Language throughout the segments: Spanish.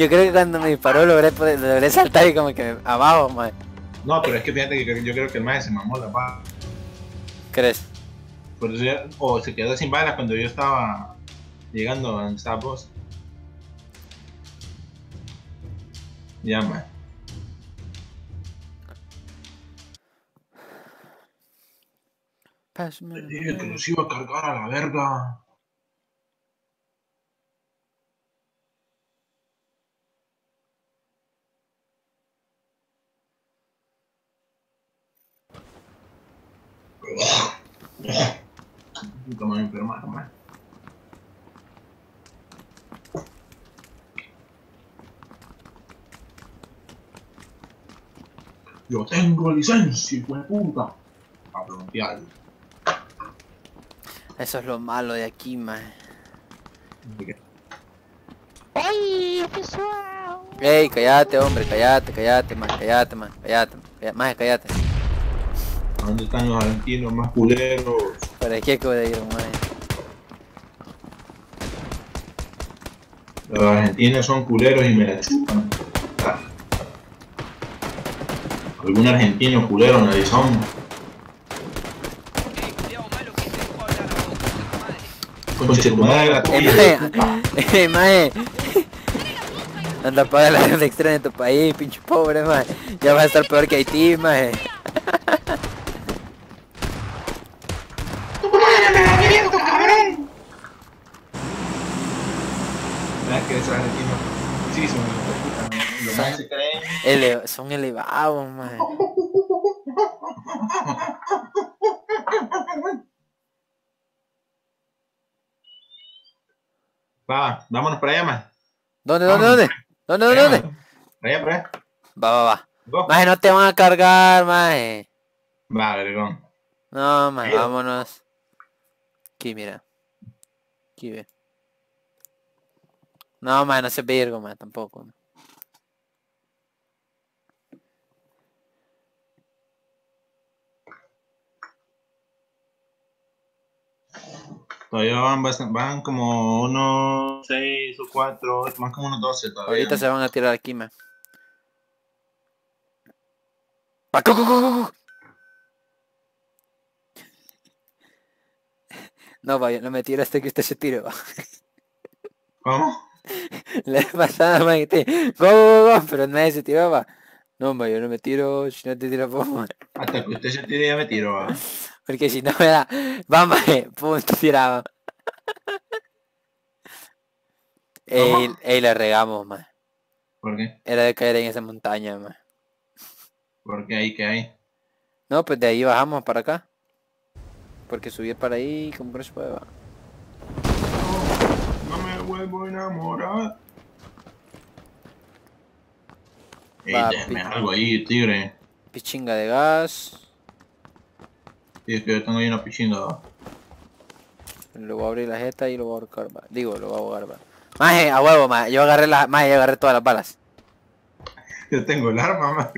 Yo creo que cuando me disparó logré, logré saltar y como que abajo, mae. No, pero es que fíjate que yo creo que el mae se mamó la bala. ¿Crees? Por eso ya, o se quedó sin balas cuando yo estaba llegando a estaba vos. Ya. Pásame. Te dije que nos iba a cargar a la verga. Puta madre enferma, man. Yo tengo licencia, hijo de puta. A frontear. Eso es lo malo de aquí, mae. ¡Ay, qué suave! Ey, cállate, hombre, cállate, cállate, man, cállate, man, cállate, cállate, más cállate. ¿Dónde están los argentinos más culeros? Por aquí acabo de ir, man. Los argentinos son culeros y me la chupan. Algún argentino culero nadie son. Eh. Conche tu madre la Eh, tuya. mae, eh, mae. Anda para la red extraña de tu país, pinche pobre, mae. Ya vas a estar peor que Haití, mae. ¿Sabes que esos argentinos Los más se creen. Ele- son elevados, mae. Va, vámonos para allá, más. ¿Dónde, dónde, dónde? ¿Dónde, dónde, dónde? Para allá, para allá. Va, va, va. Mae, no te van a cargar, mae. Va, vergón. No, Pero- vámonos. Aquí, mira. Aquí, ve. No, mae, no se virgo, mae, tampoco. Todavía van, van como unos 6 o 4, van como unos 12 todavía. Ahorita se van a tirar aquí, cu. No, vaya, no me tira hasta que usted se tire, va. ¿Cómo? La pasada, man, que te... Go, go, go, pero nadie se tiraba. No, ma, yo no me tiro, si no te tiro, pues, ma. Hasta que usted se tire ya me tiro, va. Porque si no me da... Vamos, pum, te tiraba. Ey, ey, le regamos, ma. ¿Por qué? Era de caer en esa montaña, ma. Porque ahí que hay. No, pues de ahí bajamos para acá. Porque subir para ahí, como que no se puede, va. No me vuelvo a enamorar. Ey, algo ahí, tigre. Pichinga de gas. Sí, es que yo tengo ahí una piscina. va. Le voy a abrir la jeta y lo voy a ahorcar. Digo, lo voy a ahogar, va. Maje, a huevo, ma. Yo agarré la... Maje, yo agarré todas las balas. Yo tengo el arma, man.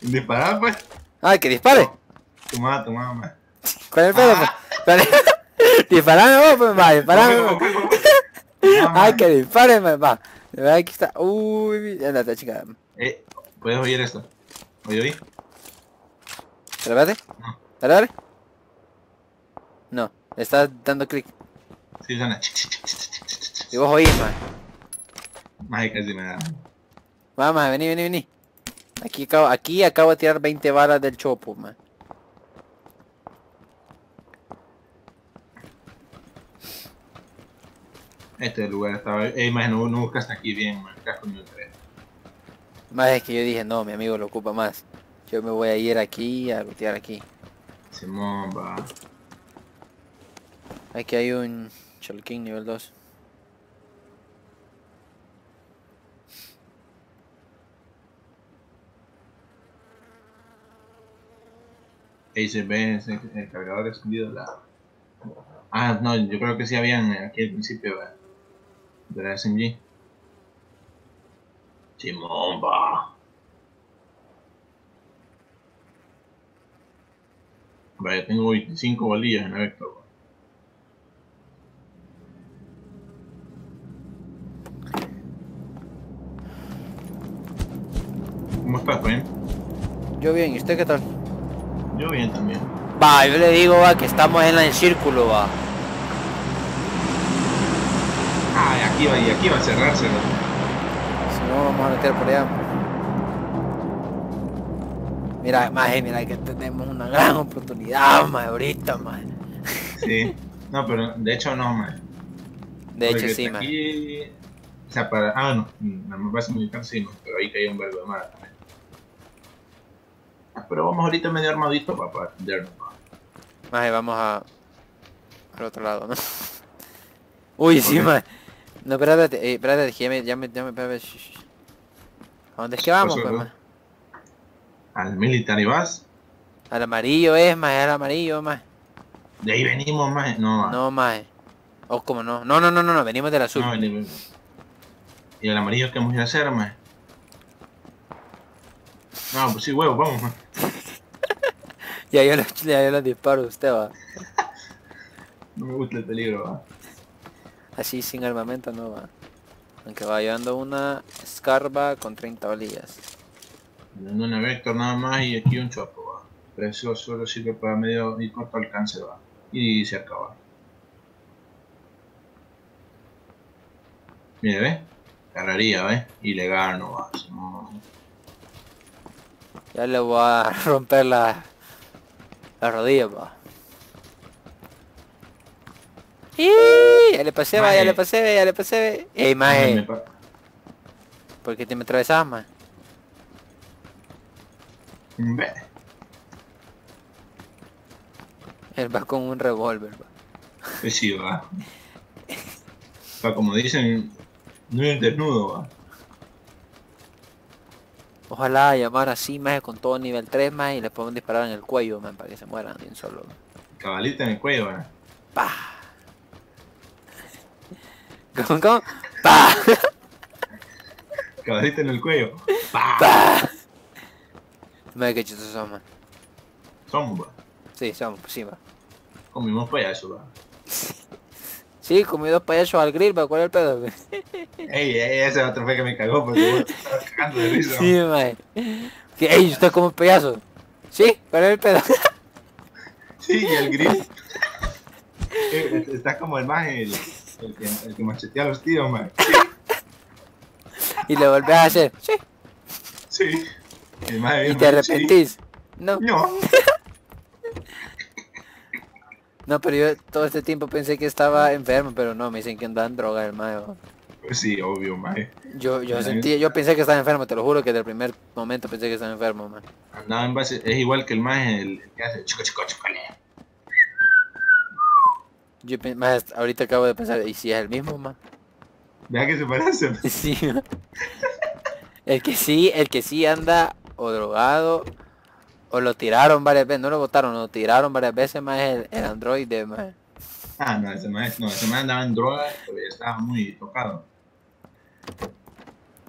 Disparar, pues. ¡Ay, que dispare! Toma, toma, man. ¿Cuál es el pedo? pues? ¿Cuál es? Disparame vos, pues, disparame. Ay, que dispare, va. Que está. Uy, ya anda, chica. Eh, ¿puedes oír esto? ¿Oye, oí? Espérate. No. Dale, dale. No, le estás dando clic. Sí, suena. Y vos oís, man. Más casi me da. Vamos, vení, vení, vení. Aquí acabo, aquí acabo de tirar 20 balas del chopo, man. Este lugar estaba. Eh, más no, no buscaste aquí bien, man. Casco ni un tres. Más es que yo dije, no, mi amigo lo ocupa más. Yo me voy a ir aquí a lootear aquí. Simón, va. Aquí hay un Chalking nivel 2. Ahí se ve ese, el cargador escondido. La... Ah, no, yo creo que sí habían aquí al principio ¿verdad? de la SMG. Simón, va. Vaya, tengo 25 balillas en la Vector. ¿Cómo estás, Ben? Yo bien, ¿y usted qué tal? Yo bien también. Va, yo le digo va, que estamos en el círculo, va. Aquí va, y aquí va a cerrárselo. Si no, vamos a meter por allá. Mira, maje, mira que tenemos una gran oportunidad, maje, ahorita, maje. Sí. No, pero de hecho no, man. De hecho, sí, maje. aquí, O sea, para. Ah, no. Nada más base militar sí, no. Pero ahí caía un verbo de mar también. Ah, pero vamos ahorita medio armadito pa, para atendernos. Maje, vamos a... al otro lado, ¿no? Uy, sí, maje. No, espérate, eh, espérate, que ya me, ya me, ya me, espérate. ¿A dónde es que vamos, Pues, pues, eh? Al militar y vas. Al amarillo es, maje, al amarillo, maje. De ahí venimos, más. No, ma. No, maje. O como no. No, no, no, no, no, venimos del azul. No, el- Y el amarillo que vamos a ir a hacer, más. No, pues sí, huevo, vamos, ma. Ya yo, lo, ya yo lo disparo a usted, va. No me gusta el peligro, va. Así sin armamento no va. Aunque va llevando una escarba con 30 olillas. Dando una vector nada más y aquí un chopo, va. Pero eso solo sirve para medio y corto alcance, va. Y se acaba. Mire, ¿ves? Carrería, ¿ves? Ilegal no va. no- Ya le voy a romper la, la rodilla, va. ¡Y! Ya le pasé, va, ya le pasé, ya le pasé. Ey, pa- ¿por qué te me atravesas, maje? Ve. Él va con un revólver, va. Pues sí, va. Pa, como dicen, no es desnudo, va. Ojalá llamar así, maje, con todo nivel 3, maje, y le podemos disparar en el cuello, man, para que se mueran de un solo. man. Cabalita en el cuello, va. ¡Pah! ¿Cómo, cómo? ¡Pah! Cabalita en el cuello. ¡Pah! ¡Pah! Maje, qué man. Somos, va. Sí, somos, sí, va. Comimos payaso, va. Sí, comí dos payasos al grill, ¿va? ¿Cuál es el pedo? Ey, ey, ese otro fue que me cagó porque estabas cagando de risa. Sí. Que, ey, ¿usted come payaso? Sí, ¿cuál es el pedo? Sí, y el grill. Eh, Está como el más el, el, que, el que machetea a los tíos, man. Y le volvés a hacer, sí. Sí. El maje Y te arrepentís. No, sí. No. no, pero yo todo este tiempo pensé que estaba enfermo, pero no, me dicen que andaba en droga el va. Pues sí, obvio, maje. Yo, yo Ay. sentí, yo pensé que estaba enfermo, te lo juro que desde el primer momento pensé que estaba enfermo, man. Andaba en base, es igual que el maje, el, el que hace chico, chico, chocole. Yo hasta ahorita acabo de pensar, ¿y si es el mismo, man? Vea que se parece. Sí, man. El que sí, el que sí anda o drogado o lo tiraron varias veces, no lo botaron, lo tiraron varias veces más el, el androide, man. Ah, no, ese maje, no, ese maje andaba en drogas, pero ya estaba muy tocado.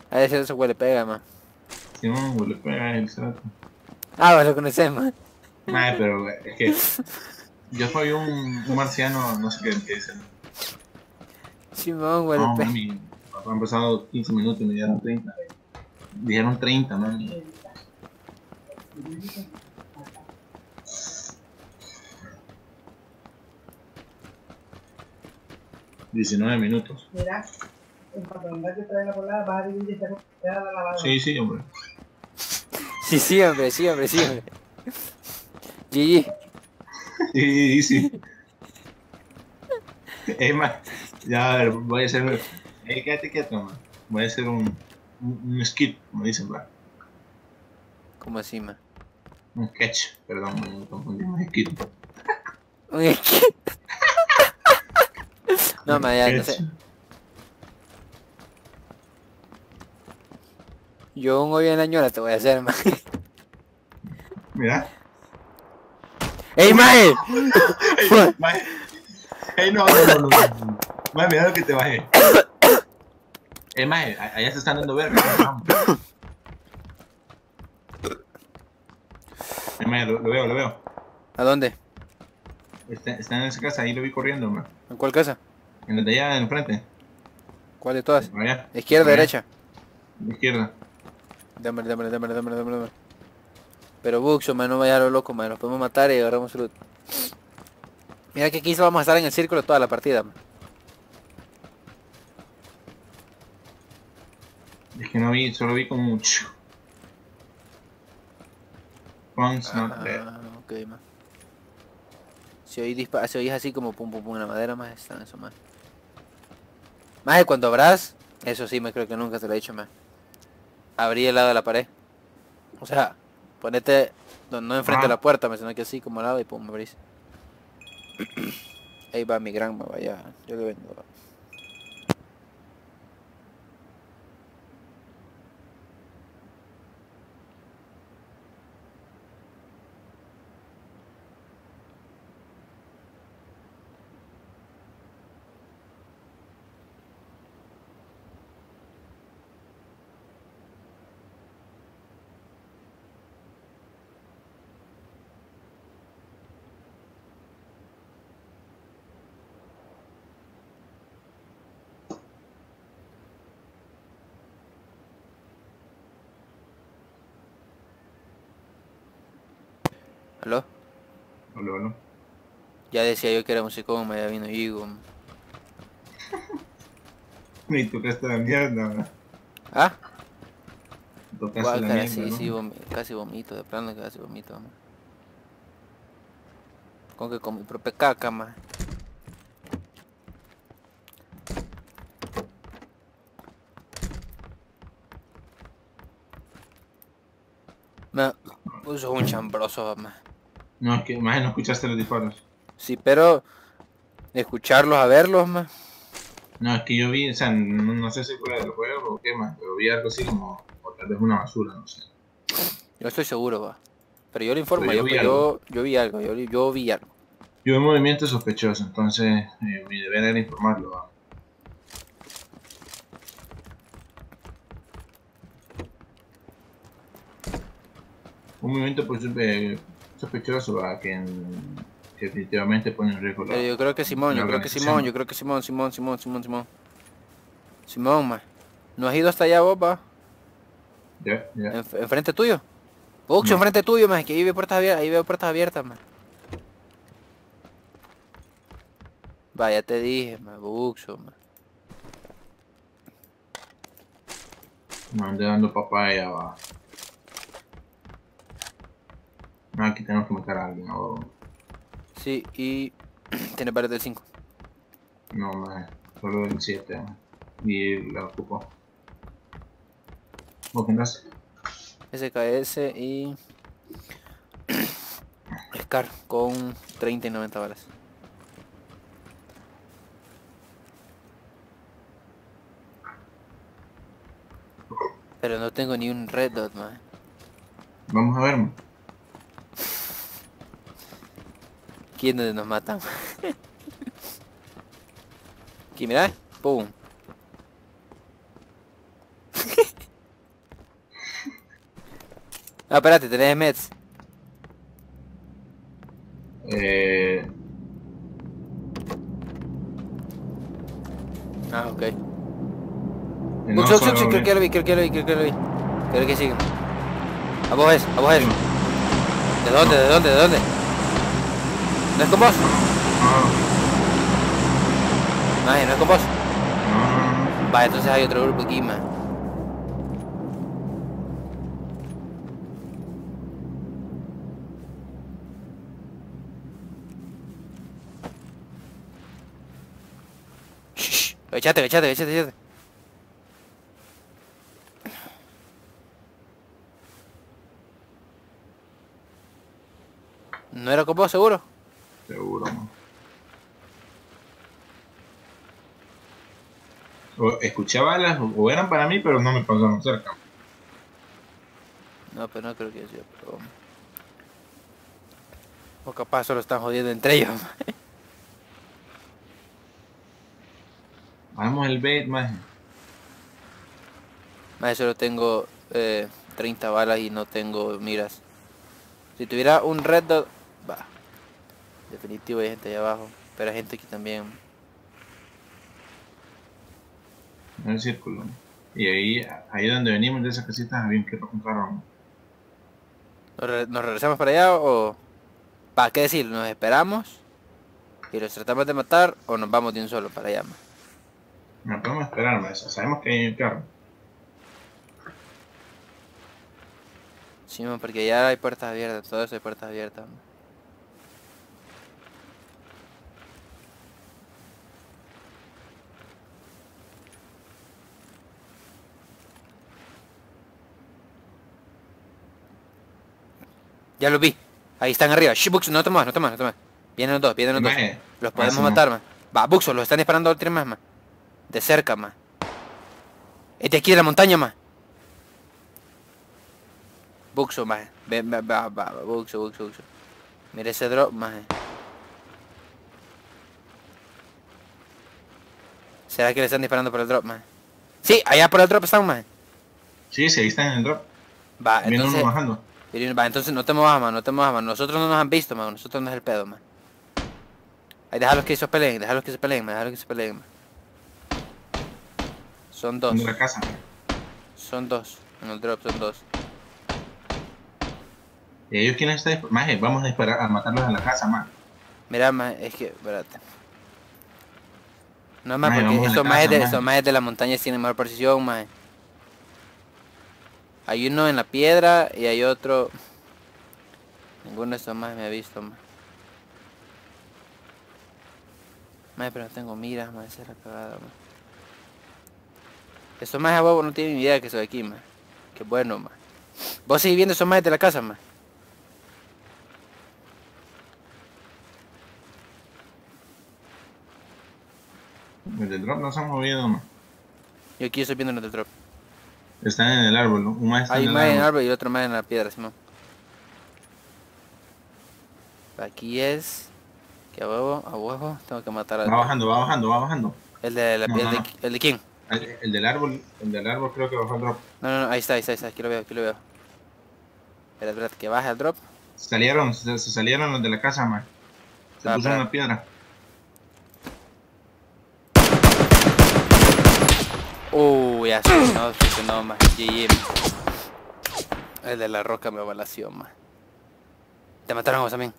A veces eso huele pega, man. Si no, le pega el. Ah, lo conocés, man. Maje, pero es que yo soy un, un marciano, no sé qué, qué dicen. Simón, huele No, mami, han pasado 15 minutos y me dieron 30. Dijeron 30, mami. Diecinueve minutos. Mira, en vengas que trae la colada, vas a dividir esta la lavadora. Sí, sí, hombre. Sí, sí, hombre, sí, hombre, sí, hombre. GG. Sí, sí. Es más, ya a ver, voy a hacer. Ey, quédate quieto, man. Voy a hacer un, un, un skit, como dicen, va. ¿Cómo así, man? Un sketch, perdón, me confundí, un skit. Un esqui- No, man, ya no sé. Yo un hoyo en la ñora te voy a hacer, man. Mira. ¡Ey, mae! Ey, maje. Ey, no, no, no, no. no. Maje, mira lo que te bajé. Maje, a- allá se están dando verga. Eh, maje, lo, lo veo, lo veo. ¿A dónde? Está, está en esa casa, ahí lo vi corriendo, man. ¿En cuál casa? En la de allá, enfrente. ¿Cuál de todas? Allá. ¿Izquierda, allá. derecha? Izquierda. Démosle, démosle, démosle, démosle, démosle. Pero Buxo, man, no vaya a lo loco, man. Los podemos matar y agarramos loot. Mira que aquí vamos a estar en el círculo toda la partida, man. Es que no vi, solo vi. Fun's not dead. Ah, ok, man. Si oís dispa si oís así como pum pum pum en la madera, más están eso, más. Más de cuando abras, eso sí me creo que nunca te lo he dicho, más. Abrí el lado de la pared. O sea, ponete no, no enfrente de la puerta, me sino que así como al lado y pum, abrís. Ahí va mi gran vaya, yo le vengo. ¿Aló? Hola, hola. Ya decía yo que era musicón, me ya vino Igo. man. Y tocaste la mierda, man. ¿Ah? Tocaste Guau, la cara, mierda, sí, ¿no? sí, casi vomito, de plano casi vomito. man. Con que con mi propia caca, man. Me puso un chambroso, man. No, es que más no escuchaste los disparos. Sí, pero escucharlos a verlos, man. No, es que yo vi, o sea, no, no sé si fue del juego o qué más, pero vi algo así como, o tal vez una basura, no sé. Yo estoy seguro, va. Pero yo le informo, yo yo, vi yo, algo. yo vi algo, yo, yo vi algo. Yo vi movimiento sospechoso, entonces eh, mi deber era informarlo. ¿va? Un movimiento pues, eh, sospechoso ¿va? Que, en- que definitivamente pone en riesgo la... Yo creo que Simón, yo creo que. Simón, yo creo que Simón, Simón, Simón, Simón, Simón. Simón, man. ¿No has ido hasta allá vos, va? Ya, enfrente tuyo. Buxo, No. enfrente tuyo, man, que ahí veo puertas abiertas, ahí veo puertas abiertas, man. Vaya, te dije, man, Buxo, man. Me andé dando papaya, va. No, aquí tenemos que matar a alguien, o... Sí, y tiene varios del 5. No, man, solo el 7. Y la ocupó. ¿Vos andas? SKS y... Scar con 30 y 90 balas. Pero no tengo ni un red dot, man. Vamos a ver, man. ¿Quién donde nos matan? Aquí, mira. Pum. ah, espérate, tenés meds. Eh, Ah, ok. no Buxo, solo- Buxo, creo que lo vi, creo que lo vi, creo que lo vi. Creo que sigue. A vos es, a vos es. ¿De dónde, de dónde, de dónde? ¿No es con vos? No, no es con vos. no, no, Va, entonces hay otro grupo aquí, man. Echate, echate, echate, echate. ¿No era con vos, seguro? Seguro, man. O escuché balas, o eran para mí, pero no me pasaron cerca. No, pero no creo que sea, pero... O capaz solo están jodiendo entre ellos. Hagamos el bait, man. Más solo tengo eh, 30 balas y no tengo miras. Si tuviera un red dot, va. Definitivo hay gente allá abajo. Pero hay gente aquí también. En el círculo. Y ahí, ahí donde venimos de esas casitas había un que. ¿no? ¿Nos, re- nos regresamos para allá o...? ¿Para qué decir? ¿Nos esperamos? ¿Y los tratamos de matar o nos vamos de un solo para allá? No podemos esperar más. Sabemos que hay un carro. Sí, porque ya hay puertas abiertas, todo eso hay puertas abiertas. Ya los vi. Ahí están arriba. Shh, Buxo, no te muevas, no te muevas, no te muevas. Vienen los dos, vienen los dos. Los podemos Máximo. matar, man. Va, Buxo, los están disparando tres más, man. De cerca, man. Es de aquí de la montaña, man. Buxo. Ven, va, va, va, Buxo, Buxo, Buxo. Mira ese drop, man. ¿Será que le están disparando por el drop, man? Sí, allá por el drop están, man. Sí, sí, ahí están en el drop. Va, Viene uno entonces... Miren, Va, entonces no te muevas, man, no te muevas, man. Nosotros no nos han visto, man. Nosotros no es el pedo, man. Ahí, déjalos que ellos peleen, déjalos que se peleen, man. Déjalos que se peleen, man. Son dos, De la casa. son dos. En el drop son dos. ¿Y ellos quieren estar Maje, vamos a disparar a matarlos en la casa, más. Mira, man, es que, espérate. No, man, Maje, porque esos majes de, maje. de la montaña tienen mejor precisión, man. Hay uno en la piedra y hay otro... Ninguno de esos más me ha visto, man. Maje, pero no tengo miras, man, esa es la cagada, man. Esos majes a huevo no tienen ni idea que soy aquí, man. Qué bueno, man. ¿Vos seguís viendo esos majes de la casa, man? El del drop no se han movido, más. Yo aquí estoy viendo del drop. Están en el árbol, ¿no? Un está Hay en un el más en el árbol. y otro más en la piedra, Simón. Aquí es... Que a huevo, a huevo, tengo que matar Va al... bajando, va bajando, va bajando. El de, la, No, el, no, de, no. ¿El de quién? El, el del árbol, el del árbol creo que bajó el drop. No, no, no, ahí está, ahí está, ahí está, aquí lo veo, aquí lo veo. Espera, espera, que baje el drop. Salieron, se, se salieron los de la casa, más. Se Ah, espera. una piedra. Ya se no, se no, más. El de la roca me balació, más. ¿Te mataron a vos también?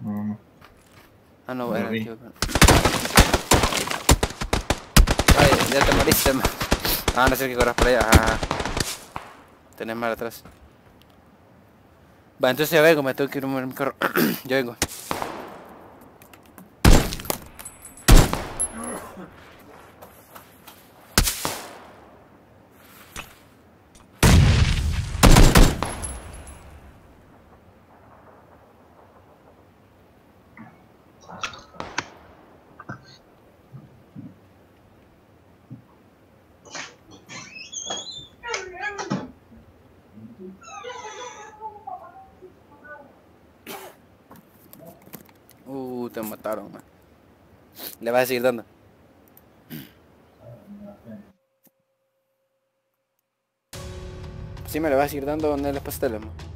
No, no. Ah, no, No bueno. Ay, ya te moriste, man. Ah, no sé que corras por allá. Ajá. Tenés mal atrás. Va, entonces ya vengo, me tengo que ir a mi carro. yo vengo. Te mataron, man. Le vas a seguir dando. Sí, me le vas a seguir dando les pasteles, man.